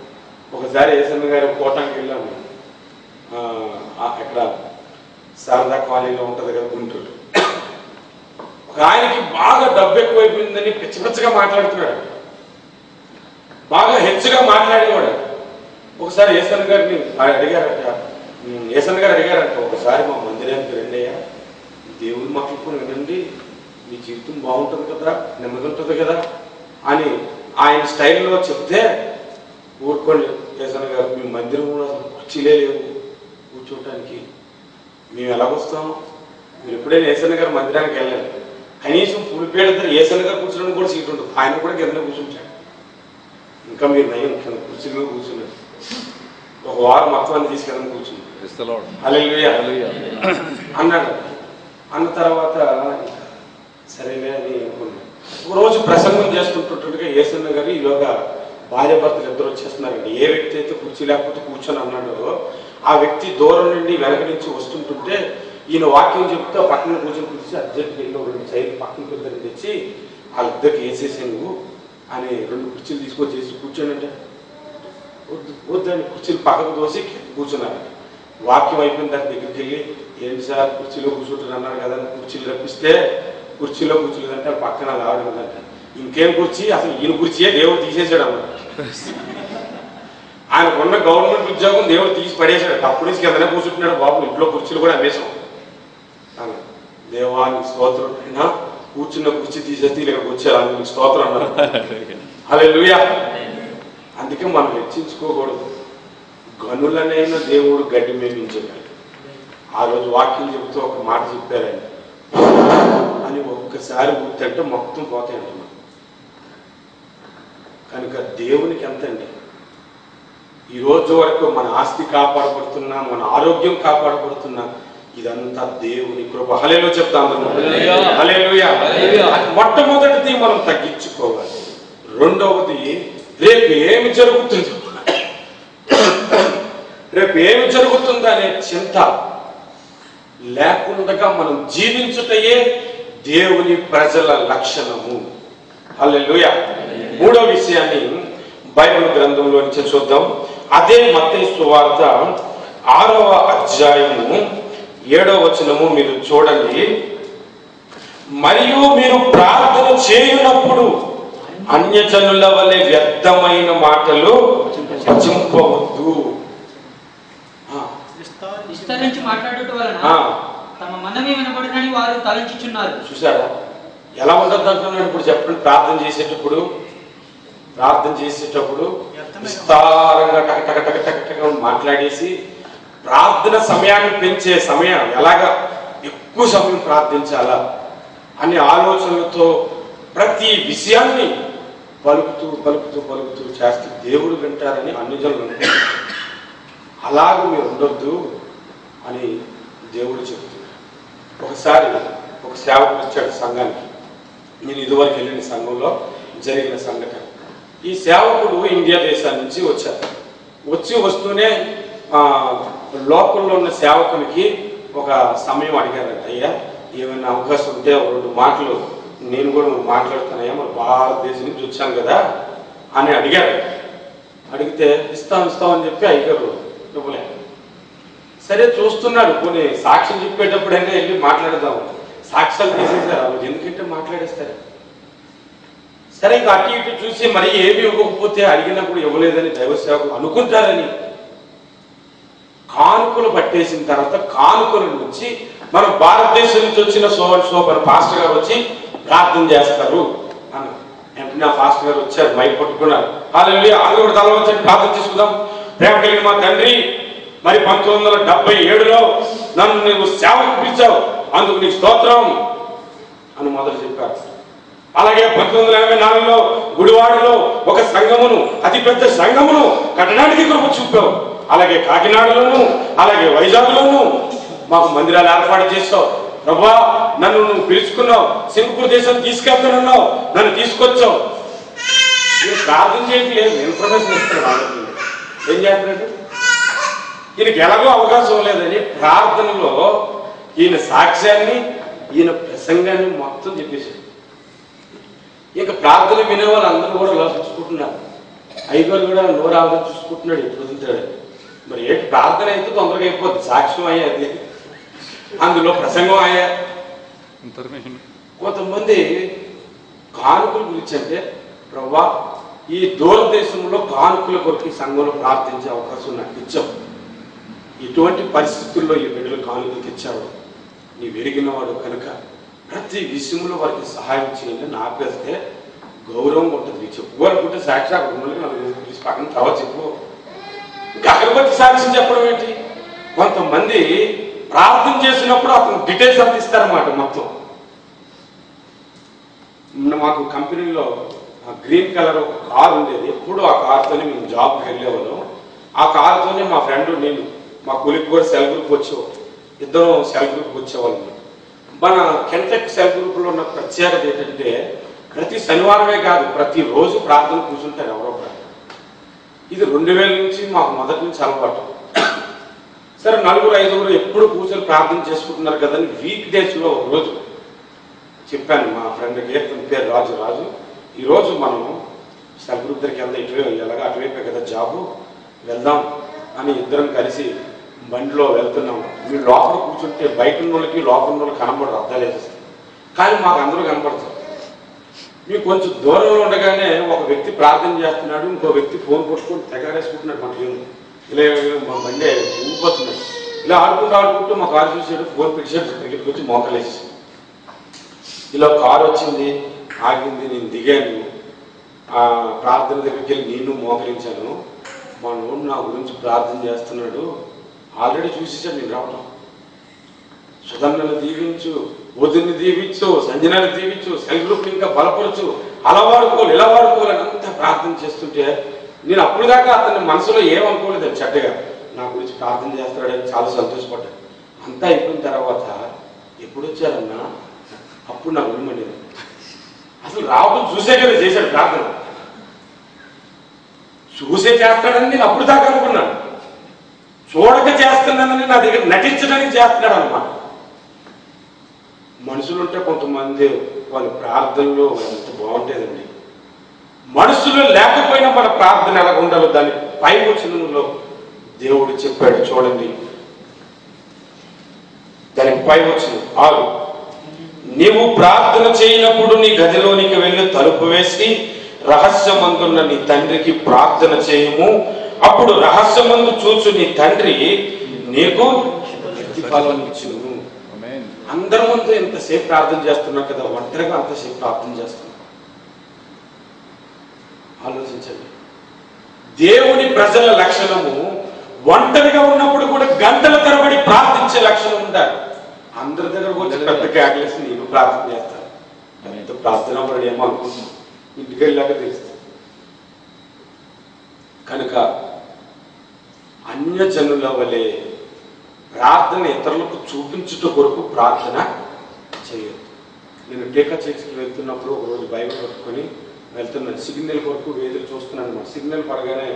ఒకసారి ఏసన్న గారి కోటానికి వెళ్ళాము. ఆ, ఆ, అక్కడ శారదా కాలనీలో ఉంటుంది కదా గుంటూరు. ఒక ఆయనకి బాగా డబ్బు ఎక్కువైపోయిందని పిచ్చి పిచ్చగా మాట్లాడుతున్నాడు. బాగా హెచ్చుగా మాట్లాడేవాడు. ఒకసారి ఏసన్ గారిని అడిగారట ఉమ్, ఏసన్ గారు అడిగారంట ఒకసారి మా మందిరానికి రండి అయ్యా దేవుని మాట్లాడుకుని వినండి మీ జీవితం బాగుంటుంది కదా నెమ్మది ఉంటుంది కదా అని ఆయన స్టైల్లో చెప్తే ఊరుకోండి ఏసన్ గారు మీ మందిరంలో అసలు కుర్చీలే లేవు కూర్చోటానికి. మేము ఎలాగొస్తాం? మీరు ఎప్పుడైనా ఏసన్ గారు మందిరానికి వెళ్ళాలి కనీసం పులిపేడ దగ్గర ఏసన్ గారు కూర్చోడానికి కూడా సీట్ ఉంటుంది ఆయన కూడా కింద కూర్చుంటాడు. ఇంకా మీరు నయం కింద కుర్చీలో కూర్చున్నారు. ఒక వారం మొత్తం అన్ని తీసుకెళ్ళని హల్లెలూయా అన్నాడు. అన్న తర్వాత సరేలే అని అనుకున్నాను ఒక రోజు ప్రసంగం చేసుకుంటుండగా ఏసన్న గారు ఈలోగా భార్య భర్తలు ఇద్దరు వచ్చేస్తున్నారండి. ఏ వ్యక్తి అయితే కుర్చీ లేకపోతే కూర్చొని అన్నాడో ఆ వ్యక్తి దూరం నుండి వెనక నుంచి వస్తుంటుంటే ఈయన వాక్యం చెప్తే పక్కన కూర్చొని కూర్చి అర్జెంట్గా వెళ్ళి ఒక రెండు సైడ్ పక్కన ఇద్దరు తెచ్చి వాళ్ళిద్దరికి వేసేసాను నువ్వు అని రెండు కుర్చీలు తీసుకొచ్చేసి కూర్చోనంటే వద్దు వద్దని కుర్చీలు పక్కకు దోసి కూర్చున్నారు వాక్యం అయిపోయిన దాని దగ్గరికి వెళ్ళి ఏంటి సార్ కుర్చీలో కూర్చుంటారు అన్నారు కదా అని కుర్చీలు రప్పిస్తే కుర్చీలో కూర్చోలేదంటే పక్కన అది ఆవిడ ఉందంట ఇంకేం కుర్చీ అసలు ఈయన కుర్చీయే దేవుడు తీసేసాడు అన్నమాట ఆయనకున్న గవర్నమెంట్ ఉద్యోగం దేవుడు తీసి పడేశాడు అప్పుడు నుంచి కిందనే కూర్చుంటున్నాడు బాబు ఇంట్లో కుర్చీలు కూడా అమ్మేశాం అన్నాడు. దేవానికి స్తోత్రం అయినా కూర్చున్న కుర్చీ తీసేస్తే ఇక్కడికి వచ్చారు అందుకు స్తోత్రం అన్నారు హల్లెలూయా అందుకే మనం హెచ్చించుకోకూడదు. గనులనైన దేవుడు గడ్డి మేమించగలడు ఆ రోజు వాక్యం చెబుతూ ఒక మాట చెప్పారండి. అని ఒక్కసారి గుర్తంటే మొత్తం పోతాయి అంటున్నాం. కనుక దేవునికి ఎంతండి? ఈ రోజు వరకు మన ఆస్తి కాపాడబడుతున్నా మన ఆరోగ్యం కాపాడబడుతున్నా ఇదంతా దేవుని కృప. హలేలో చెప్తాం మొట్టమొదటిది మనం తగ్గించుకోవాలి. రెండవది రేపు ఏమి జరుగుతుంది? రేపు ఏమి జరుగుతుందనే చింత లేకుండా మనం జీవించుటయే దేవుని ప్రజల లక్షణము. హల్లెలూయా. మూడో విషయాన్ని బైబిల్ గ్రంథంలో నుంచి చూద్దాం. అదే మత్తయి వార్త ఆరవ అధ్యాయము ఏడవ వచనము మీరు చూడండి. మరియు మీరు ప్రార్థన చేయునప్పుడు అన్యజనుల వలె వ్యర్థమైన మాటలు విస్తరించి మాట్లాడుట వలన తమ మనమే వినబడునని వారు తలంచుచున్నారు. చూసారా ఎలా ఉంటుంది అంటున్నాడు ఇప్పుడు చెప్పండి. ప్రార్థన చేసేటప్పుడు ప్రార్థన చేసేటప్పుడు విస్తారంగా టక టక టక టక టక మాట్లాడేసి ప్రార్థన సమయాన్ని పెంచే సమయం ఎలాగా? ఎక్కువ సమయం ప్రార్థించాలా? అనే ఆలోచనలతో ప్రతి విషయాన్ని పలుకుతూ పలుకుతూ పలుకుతూ చేస్తే దేవుడు వింటారని అన్ని జనులు అలాగ మీరు ఉండొద్దు అని దేవుడు చెబుతున్నాడు ఒకసారి ఒక సేవకుడు వచ్చాడు సంఘానికి. నేను ఇదివరకు వెళ్ళిన సంఘంలో జరిగిన సంఘటన. ఈ సేవకుడు ఇండియా దేశాల నుంచి వచ్చారు వచ్చి వస్తూనే లోకల్లో ఉన్న సేవకునికి ఒక సమయం అడిగారంట అయ్యా ఏమైనా అవకాశం ఉంటే రెండు మాటలు నేను కూడా మాట్లాడుతానయ్యా మన భారతదేశం నుంచి కదా అని అడిగారు అడిగితే ఇస్తాం ఇస్తాం అని చెప్పి అయ్యారు ఇవ్వలే. సరే చూస్తున్నాడు. కొన్ని సాక్ష్యం చెప్పేటప్పుడైనా వెళ్ళి మాట్లాడదాము. సాక్ష్యాలు తీసేసారు ఎందుకంటే మాట్లాడేస్తారు? సరే ఇంకా అటు ఇటు చూసి మరి ఏమి ఇవ్వకపోతే అడిగినప్పుడు ఇవ్వలేదని దైవసేవకులు అనుకుంటారని. కానుకలు పట్టేసిన తర్వాత కానుకల నుంచి మన భారతదేశం నుంచి వచ్చిన సోమర్ సోపర్ పాస్టర్ గారు వచ్చి ప్రార్థన చేస్తారు. అన్న వెంటనే నా ఫాస్ట్ గారు వచ్చారు మైక్ పట్టుకున్నారు. హాలెల్లి ఆరు కూడా తల వచ్చి ప్రార్థన చేసుకుందాం. ప్రేమ కలిగిన మా తండ్రి మరి పంతొమ్మిది వందల డెబ్బై ఏడులో నన్ను నువ్వు సేవకు పిలిచావు. అందుకు నీకు స్తోత్రం అని మొదలు చెప్పారు. అలాగే పంతొమ్మిది వందల ఎనభై నాలుగులో గుడివాడలో ఒక సంఘమును అతిపెద్ద సంఘమును కట్టడానికి కృప చూపావు. అలాగే కాకినాడలోను అలాగే వైజాగ్లోను మాకు మందిరాలు ఏర్పాటు చేసావు ప్రభా నన్ను నువ్వు పిలుచుకున్నావు. సింగపూర్ దేశం తీసుకెళ్తానన్నావు. నన్ను తీసుకొచ్చావు. నేను ప్రార్థన చేయట్లేదు. ఇన్ఫర్మేషన్ ఇస్తున్నాడు ఏం చేస్తున్నాడు ఈయనకి ఎలాగో అవకాశం లేదని ప్రార్థనలో ఈయన సాక్ష్యాన్ని ఈయన ప్రసంగాన్ని మొత్తం చెప్పేశాడు. ఇక ప్రార్థన వినే వాళ్ళు అందరూ కూడా ఇలా చూసుకుంటున్నారు. అయ్యగారు కూడా నోరు ఆవిడ చూసుకుంటున్నాడు ఎప్పుడు మరి ఏ ప్రార్థన అయితే తొందరగా అయిపోద్ది. సాక్ష్యం అయ్యేది. అందులో ప్రసంగం అయ్యా కొంతమంది కానుకల గురించి అంటే ప్రభా ఈ దూరదేశంలో కానుకల కొరకు సంఘంలో ప్రార్థించే అవకాశం నాకు ఇచ్చావు. ఇటువంటి పరిస్థితుల్లో ఈ బిడ్డలు కానుకలు తెచ్చావు నీ వెరిగినవాడు కనుక ప్రతి విషయంలో వారికి సహాయం చేయండి. నాపేస్తే గౌరవం ఉంటుంది. చెప్పుకోవాలనుకుంటే సాక్షి అక్కడ పిలిచి పక్కన తర్వాత చెప్పు. ఇంకా అగరబత్తి సాక్ష్యం చెప్పడం ఏంటి? కొంతమంది ప్రార్థన చేసినప్పుడు అతను డీటెయిల్స్ అంత ఇస్తారన్నమాట మొత్తం. మాకు కంపెనీలో గ్రీన్ కలర్ ఒక కార్ ఉండేది. ఎప్పుడు ఆ కార్తోనే మేము జాబ్కి వెళ్ళేవాళ్ళం. ఆ కార్తోనే మా ఫ్రెండ్ నేను మా కొలిక్ కూడా సెల్ గ్రూప్ వచ్చేవాళ్ళం. ఇద్దరం సెల్ గ్రూప్కి వచ్చేవాళ్ళం. మన కెంటెక్ సెల్ గ్రూప్లో ఉన్న ప్రత్యేకత ఏంటంటే ప్రతి శనివారమే కాదు ప్రతి రోజు ప్రార్థన కూర్చుంటారు ఎవరో ఒకరు. ఇది రెండు వేల నుంచి మాకు మొదటి నుంచి అలవాటు. సరే నలుగురు ఐదుగురు ఎప్పుడు కూర్చొని ప్రార్థన చేసుకుంటున్నారు కదని వీక్ డేస్లో ఒక రోజు. చెప్పాను మా ఫ్రెండ్ కీర్తన పేరు రాజు రాజు. ఈరోజు మనం సెల్ దగ్గరికి వెళ్దాం ఇటువైపు ఎలాగా అటువైపే కదా జాబు వెళ్దాం అని ఇద్దరం కలిసి బండిలో వెళ్తున్నాం. మీరు లోపల కూర్చుంటే బయట ఉన్న వాళ్ళకి లోపల ఉన్న వాళ్ళకి కనపడరు అర్థాలు కానీ మాకు అందరూ కనపడతారు మీకు కొంచెం దూరంలో ఉండగానే ఒక వ్యక్తి ప్రార్థన చేస్తున్నాడు ఇంకో వ్యక్తి ఫోన్ కొట్టుకొని తెగారేసుకుంటున్నాడు మనకి ఇలా మా బండి ఊపిపోతున్నాడు ఇలా ఆడుకుంటూ ఆడుకుంటూ మా కారు చూసాడు ఫోన్ పిలిచాడు దగ్గరికి వచ్చి మోకలేసి ఇలా కారు వచ్చింది ఆగింది నేను దిగాను. ఆ ప్రార్థన దగ్గరికి వెళ్ళి నేను మోకరించాను. మా నోడు నా గురించి ప్రార్థన చేస్తున్నాడు. ఆల్రెడీ చూసేసాడు నేను రావడం సుధన్నను దీవించు వదిని దీవించు సంజనాన్ని దీవించు సెల్ గ్రూప్ ఇంకా బలపరచు అలా వాడుకోవాలి ఇలా వాడుకోవాలని అంతా ప్రార్థన చేస్తుంటే నేను అప్పుడు దాకా అతని మనసులో ఏమనుకోలేదు అది చెడ్డగా. నా గురించి ప్రార్థన చేస్తాడని చాలా సంతోషపడ్డాను అంతా అయిపోయిన తర్వాత ఎప్పుడు వచ్చారన్నా అప్పుడు నాకు వినమండేది అసలు రావడం చూసే కదా చేశాడు ప్రార్థన. చూసే చేస్తాడని నేను అప్పుడు దాకా అనుకున్నాను. చూడక చేస్తున్నానని నా దగ్గర నటించడానికి చేస్తున్నాడు అనమాట మనుషులుంటే కొంతమంది వాళ్ళ ప్రార్థనలో ఎంత బాగుంటుందండి మనుషులు లేకపోయినా మన ప్రార్థన ఎలా ఉండాలో దాని పై వచనంలో దేవుడు చెప్పాడు చూడండి. దానికి పై వచనం ఆరు. నీవు ప్రార్థన చేయనప్పుడు నీ గదిలోనికి వెళ్ళి తలుపు వేసి రహస్యమందున్న నీ తండ్రికి ప్రార్థన చేయము. అప్పుడు రహస్యమందు చూచు నీ తండ్రి నీకు ప్రతిఫలం ఇచ్చును. ఆమేన్ అందరి ముందు ఎంతసేపు ప్రార్థన చేస్తున్నాం కదా ఒంటరిగా అంతసేపు ప్రార్థన చేస్తున్నాం. ఆలోచించండి. దేవుని ప్రజల లక్షణము ఒంటరిగా ఉన్నప్పుడు కూడా గంటల తరబడి ప్రార్థించే లక్షణం ఉండాలి. అందరి దగ్గర వచ్చి పెద్ద క్యాగ్లెస్ నేను ప్రార్థన చేస్తాను ఎంత ప్రార్థన పడి ఏమో అనుకుంటున్నాను. ఇంటికి వెళ్ళాక తెలుస్తుంది. కనుక అన్యజనుల వలె ప్రార్థన ఇతరులకు చూపించుట కొరకు ప్రార్థన చేయొద్దు. నేను టీకా చర్చికి వెళ్తున్నప్పుడు ఒకరోజు బైబిల్ పట్టుకొని వెళ్తున్నాను సిగ్నల్ కొరకు వేదులు చూస్తున్నాను అనమాట సిగ్నల్ పడగానే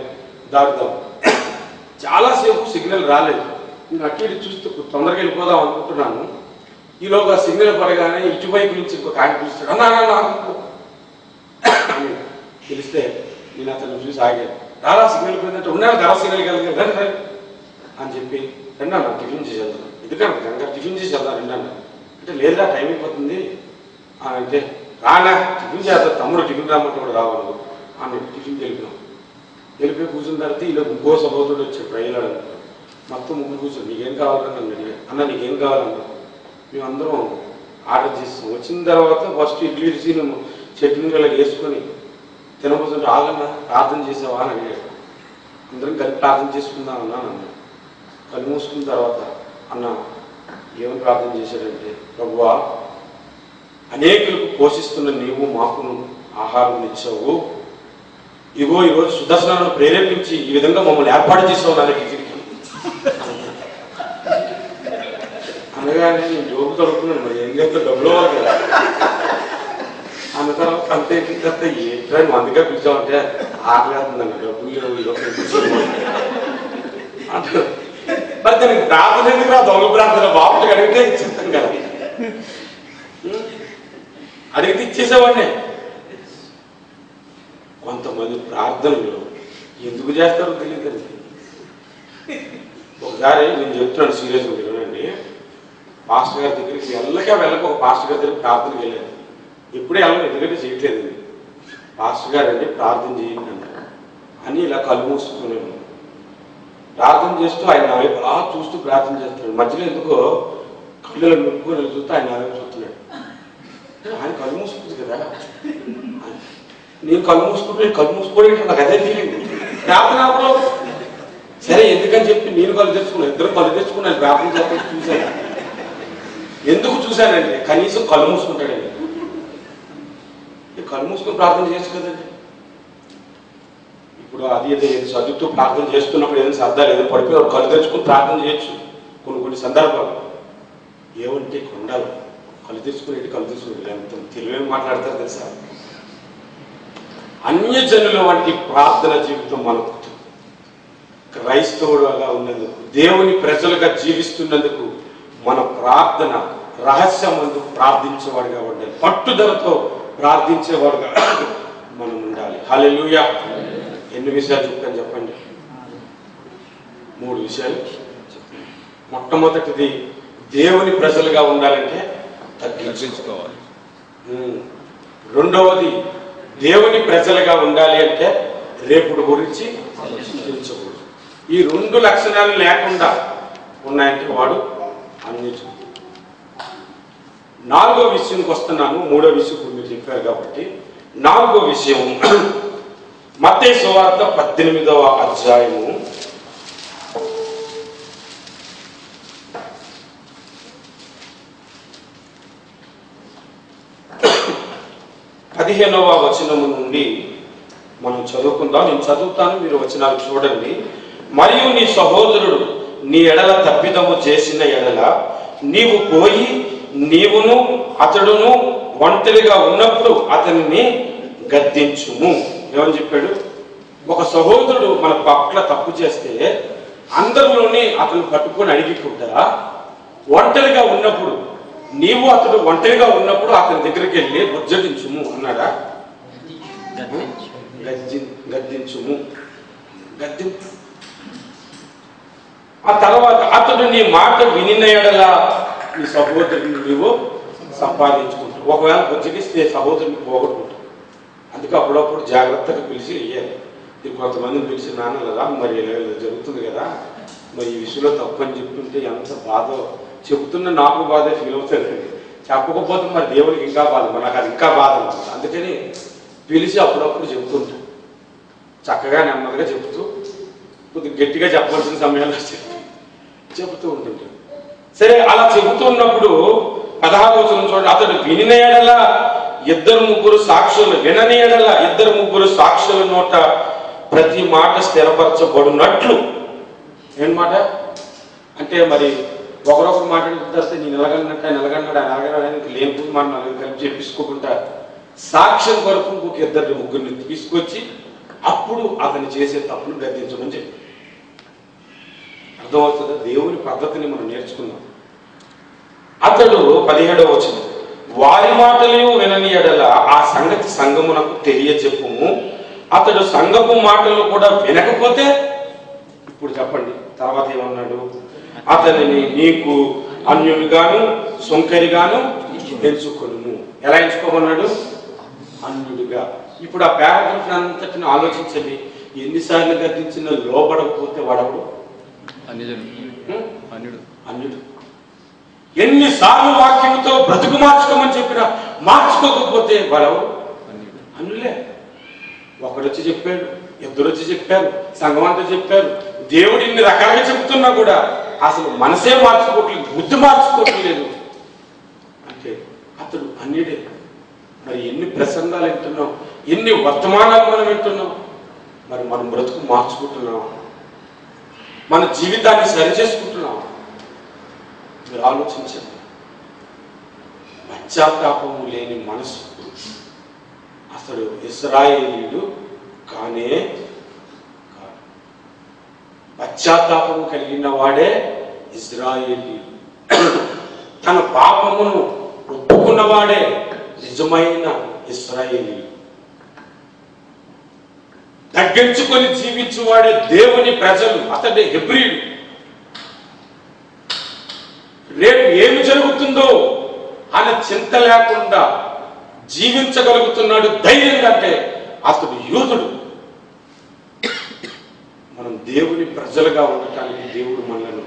దాటుదాం. చాలాసేపు సిగ్నల్ రాలేదు. నేను అటు ఇటు చూస్తూ తొందరగా వెళ్ళిపోదాం అనుకుంటున్నాను. ఈలోగా సిగ్నల్ పడగానే ఇటువైపు నుంచి ఇంకొక ఆయన పిలుస్తాడు. అన్నా నాకు అని పిలిస్తే నేను అతను చూసి ఆగాను. రారా సిగ్నల్ పోయిందంటే ఉన్నాను ధర సిగ్నల్ కలిగి రండి రండి అని చెప్పి రెండా టిఫిన్ చేసి వెళ్తాను ఎందుకంటే గంగ టిఫిన్ చేసి వెళ్దాం రెండా అంటే లేదురా టైం అయిపోతుంది. అని అంటే రానా టిఫిన్ చేస్తా తమ్ముడు టిఫిన్ రామంటే కూడా రావాలి ఆమె టిఫిన్ తెలిపినాం. వెళ్ళిపోయి కూర్చున్న తర్వాత ఇలా ఇంకో సహోదరుడు వచ్చి ప్రజలాడు మొత్తం ముగ్గురు కూర్చొని నీకేం కావాలని నన్ను అడిగా. అన్న నీకేం కావాలన్నా మేమందరం ఆర్డర్ చేస్తాం. వచ్చిన తర్వాత ఫస్ట్ ఇడ్లీ తిని చట్నీ ఇలా వేసుకొని తినబోతుంటే ఆగన్నా ప్రార్థన చేసావా? అని అడిగాడు. అందరం కలిపి ప్రార్థన చేసుకుందాం అన్నాను అన్న కళ్ళు మూసుకున్న తర్వాత అన్న ఏమని ప్రార్థన చేశాడంటే ప్రభువా అనేకులకు పోషిస్తున్న నీవు మాకును ఆహారం ఇచ్చావు. ఇగో ఈరోజు సుదర్శనాలను ప్రేరేపించి ఈ విధంగా మమ్మల్ని ఏర్పాటు చేసావు నా దగ్గరికి. అనగానే నేను జోబు తడుపుకున్నాను మరి ఏం చెప్తే డబ్బులు కదా. అన్న తర్వాత అంతే తర్వాత ఏంటో నువ్వు అందుకే పిలిచావంటే ఆకలేస్తుందండి డబ్బులు లేవు ఈరోజు మరి దానికి ప్రార్థన ఎందుకు రా? దొంగ ప్రార్థన బాబు అడిగితే ఇచ్చేస్తాం కదా. అడిగితే ఇచ్చేసేవాడిని కొంతమంది ప్రార్థనలు ఎందుకు చేస్తారో తెలియదండి ఒకసారి నేను చెప్తున్నాను సీరియస్గా వినండి. పాస్టర్ గారి దగ్గరికి వెళ్ళక వెళ్ళక ఒక పాస్టర్ గారి దగ్గర ప్రార్థనకి వెళ్ళాను. ఎప్పుడే వెళ్ళను ఎందుకంటే చేయట్లేదు. పాస్టర్ గారు అండి ప్రార్థన చేయండి అన్నారు. అని ఇలా కళ్ళు మూసుకున్నాను ప్రార్థన చేస్తూ ఆయన నా వైపు అలా చూస్తూ ప్రార్థన చేస్తున్నాడు. మధ్యలో ఎందుకో కళ్ళు ముక్కుని చూస్తూ ఆయన నా వైపు ఆయన కళ్ళు మూసుకుంది కదా. నేను కళ్ళు మూసుకుంటే నేను కళ్ళు మూసుకోవడం నాకు అదే ఫీలింగ్ ప్రార్థన సరే ఎందుకని చెప్పి నేను కళ్ళు తెచ్చుకున్నాను ఇద్దరు కళ్ళు తెచ్చుకున్నాను ప్రార్థన చేస్తే చూశాను ఎందుకు చూశానండి కనీసం కళ్ళు మూసుకుంటాడండి. కళ్ళు మూసుకుని ప్రార్థన చేయొచ్చు కదండి. ఇప్పుడు అది ఏదో చదువుతూ ప్రార్థన చేస్తున్నప్పుడు ఏదైనా సర్దాలు ఏదో పడిపోయి కళ్ళు తెచ్చుకుని ప్రార్థన చేయొచ్చు. కొన్ని కొన్ని సందర్భాలు. ఏమంటే కొండలు. ఉండాలి కళ్ళు తెచ్చుకుని కళ్ళు తెచ్చుకుని ఎంత తెలివైన మాట్లాడతారు తెలుసా? అన్యజనుల వంటి ప్రార్థన జీవితం మనకు. క్రైస్తవుడుగా ఉన్నందుకు దేవుని ప్రజలుగా జీవిస్తున్నందుకు మన ప్రార్థన రహస్యమందు ప్రార్థించేవాడుగా ఉండాలి పట్టుదలతో ప్రార్థించేవాడుగా మనం ఉండాలి. హల్లెలూయా. ఎన్ని విషయాలు చెప్తాను చెప్పండి? మూడు విషయాలు. మొట్టమొదటిది దేవుని ప్రజలుగా ఉండాలంటే తగ్గించుకోవాలి. రెండవది దేవుని ప్రజలుగా ఉండాలి అంటే రేపుడు గురించి ఆలోచించకూడదు. ఈ రెండు లక్షణాలు లేకుండా ఉన్నాయంటే వాడు అన్ని నాలుగో విషయంకి వస్తున్నాను మూడో విషయం ఇప్పుడు మీరు చెప్పారు కాబట్టి. నాలుగో విషయం మత్తయి సువార్త పద్దెనిమిదవ అధ్యాయము. పదిహేనవ వచనము నుండి మనం చదువుకుందాం. నేను చదువుతాను మీరు వచనాలు చూడండి. మరియు నీ సహోదరుడు నీ ఎడల తప్పిదము చేసిన ఎడల నీవు పోయి నీవును అతడును ఒంటరిగా ఉన్నప్పుడు అతనిని గద్దించుము. ఏమని చెప్పాడు? ఒక సహోదరుడు మన పట్ల తప్పు చేస్తే అందరిలోనే అతను పట్టుకొని అడిగిపోతారా ఒంటరిగా ఉన్నప్పుడు నీవు అతడు ఒంటరిగా ఉన్నప్పుడు అతని దగ్గరికి వెళ్ళి బుజ్జగించుము అన్నాడా? గద్దించు. గద్ది గద్దించుము. గద్దింపు ఆ తర్వాత అతడు నీ మాట వినిన ఎడల నీ సహోదరుని నీవు సంపాదించుకుంటావు ఒకవేళ బుజ్జగిస్తే సహోదరుని పోగొట్టుకుంటావు అందుకే అప్పుడప్పుడు జాగ్రత్తగా పిలిచి వెయ్యాలి. ఇది కొంతమందిని పిలిచి నాన్న కదా మరి జరుగుతుంది కదా. మరి ఈ విషయంలో తప్పు అని చెప్తుంటే ఎంత బాధ చెబుతున్న నాకు బాధ ఫీల్ అవుతుంది. చెప్పకపోతే మరి దేవునికి ఇంకా బాధ నాకు అది ఇంకా బాధ అందుకని పిలిచి అప్పుడప్పుడు చెబుతుంటా. చక్కగా నెమ్మదిగా చెబుతూ కొద్దిగా గట్టిగా చెప్పవలసిన సమయంలో చెప్తూ చెబుతూ ఉంటుంటాడు సరే అలా చెబుతున్నప్పుడు పదహారు చూడండి. అతడు వినిన ఎడల ఇద్దరు ముగ్గురు సాక్షులు వినని ఎడల ఇద్దరు ముగ్గురు సాక్షుల నోట ప్రతి మాట స్థిరపరచబడినట్లు. ఏమాట అంటే మరి ఒకరొకరు మాట్లాడుకుంటే నేను ఎలాగన్నట్టు ఆయన ఎలాగన్నాడు ఆయన ఎలాగన్నాడు లేని కలిపి చెప్పించుకోకుండా సాక్ష్యం కొరకు ఇంకొక ఇద్దరు ముగ్గురిని తీసుకొచ్చి అప్పుడు అతను చేసే తప్పును గద్దించమని చెప్పి. అర్థమవుతుందా? దేవుని పద్ధతిని మనం నేర్చుకున్నాం. అతడు పదిహేడవ వచ్చిన వారి మాటలు వినని ఎడల ఆ సంగతి సంగమునకు తెలియజెప్పుము. అతడు సంగపు మాటలు కూడా వినకపోతే ఇప్పుడు చెప్పండి తర్వాత ఏమన్నాడు? అతనిని నీకు అన్యుడిగాను సొంకరిగాను ఎంచుకొను ఎలా ఎంచుకోమన్నాడు? అన్యుడిగా. ఇప్పుడు ఆ పారాగ్రఫ్ అంతటిని ఆలోచించండి. ఎన్నిసార్లు గద్దించిన లోపడకపోతే హ్మ్? అన్యుడు. అన్యుడు. ఎన్నిసార్లు వాక్యంతో బ్రతుకు మార్చుకోమని చెప్పినా మార్చుకోకపోతే వాడెవరు అనులే ఒకడొచ్చి చెప్పాడు ఇద్దరు వచ్చి చెప్పారు సంఘం అంతా చెప్పారు. దేవుడు ఇన్ని రకాలుగా చెప్తున్నా కూడా అసలు మనసే మార్చుకోవట్లేదు బుద్ధి మార్చుకోవట్లేదు అంటే అతడు అన్నిడే మరి ఎన్ని ప్రసంగాలు వింటున్నాం ఎన్ని వర్తమానాలు మనం వింటున్నాం. మరి మనం బ్రతుకు మార్చుకుంటున్నాం. మన జీవితాన్ని సరిచేసుకుంటున్నాం. మీరు ఆలోచించండి. పశ్చాత్తాపము లేని మనసు అసలు ఇస్రాయేలీలు కానే పశ్చాత్తాపము కలిగిన వాడే ఇజ్రాయేలీయుడు తన పాపమును ఒప్పుకున్నవాడే నిజమైన ఇస్రాయేలీయుడు తగ్గించుకొని జీవించువాడే దేవుని ప్రజలు అతడే హెబ్రిడ్ రేపు ఏమి జరుగుతుందో అని చింత లేకుండా జీవించగలుగుతున్నాడు ధైర్యంగా అంటే అతడు యూదుడు. మనం దేవుని ప్రజలుగా ఉండటానికి దేవుడు మనలను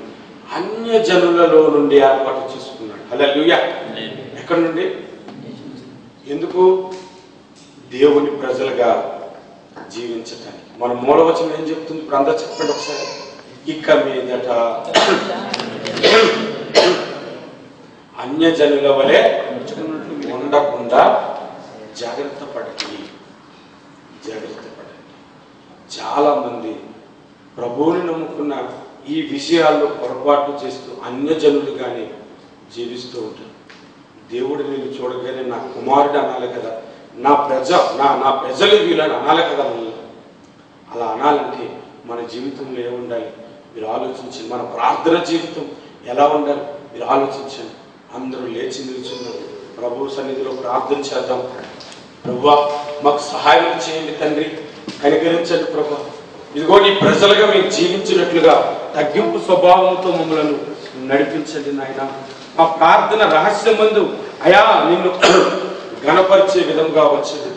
అన్య జనులలో నుండి ఏర్పాటు చేసుకున్నాడు. హల్లెలూయా. ఎక్కడి నుండి? ఎందుకు? దేవుని ప్రజలుగా జీవించటానికి. మన మూలవచనం ఏం చెప్తుంది? ఇప్పుడు అందరూ చెప్పండి ఒకసారి. ఇక మీదట అన్యజనుల వలె ఉండకుండా జాగ్రత్త పడండి. జాగ్రత్త పడండి. చాలా మంది ప్రభువుని నమ్ముకున్న ఈ విషయాల్లో పొరపాటు చేస్తూ అన్యజనులుగానే జీవిస్తూ ఉంటారు. దేవుడు నేను చూడగానే నా కుమారుడు అనాలి కదా. నా ప్రజ నా నా ప్రజలు వీళ్ళని అనాలి కదా మనల్ని అలా అనాలంటే మన జీవితంలో ఏముండాలి మీరు ఆలోచించండి. మన ప్రార్థన జీవితం ఎలా ఉండాలి? మీరు ఆలోచించండి. అందరూ లేచి నిల్చున్నారు. ప్రభు సన్నిధిలో ప్రార్థన చేద్దాం. ప్రభు మాకు సహాయం చేయండి తండ్రి. కనికరించండి ప్రభు. ఇదిగో నీ ప్రజలుగా మేము జీవించినట్లుగా తగ్గింపు స్వభావంతో మమ్మలను నడిపించండి నాయన. మా ప్రార్థన రహస్యం మందు అయా నిన్ను గణపరిచే విధంగా వచ్చేది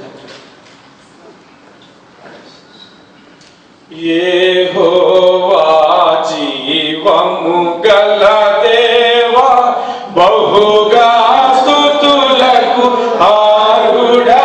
ఏ యెహోవా జీవము గల దేవా బహుగా స్తుతులకు ఆరుడా